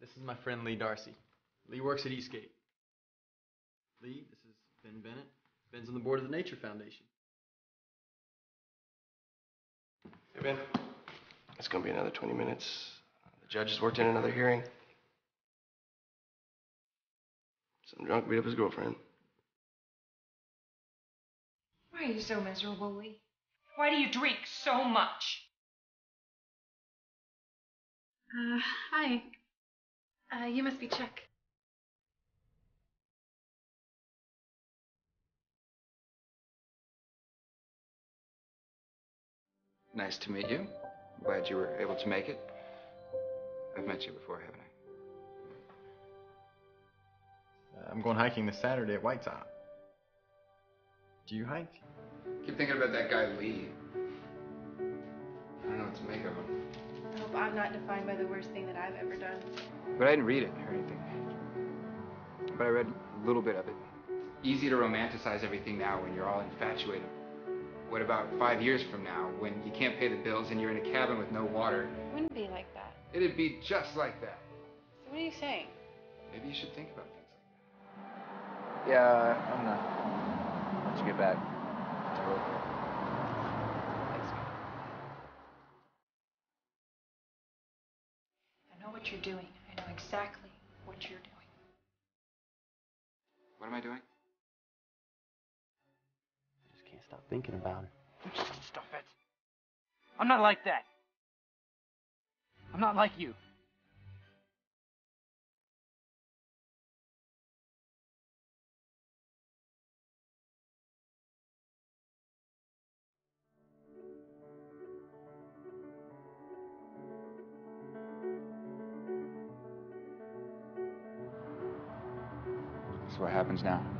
This is my friend Lee Darcy. Lee works at Eastgate. Lee, this is Ben Bennet. Ben's on the board of the Nature Foundation. Hey, Ben. It's gonna be another 20 minutes. The judge has worked in another hearing. Some drunk beat up his girlfriend. Why are you so miserable, Lee? Why do you drink so much? Uh, hi. Uh, you must be Chuck. Nice to meet you. Glad you were able to make it. I've met you before, haven't I? Uh, I'm going hiking this Saturday at White Top. Do you hike? Keep thinking about that guy Lee. I don't know what to make of him. I hope I'm not defined by the worst thing that I've ever done. But I didn't read it or anything. But I read a little bit of it. Easy to romanticize everything now when you're all infatuated. What about five years from now when you can't pay the bills and you're in a cabin with no water? It wouldn't be like that. It'd be just like that. So what are you saying? Maybe you should think about things like that. Yeah, I'm gonna let you get back to work. that. Thanks, man. I know what you're doing. I know exactly what you're doing. What am I doing? I just can't stop thinking about it. Just stop it. I'm not like that. I'm not like you. What happens now?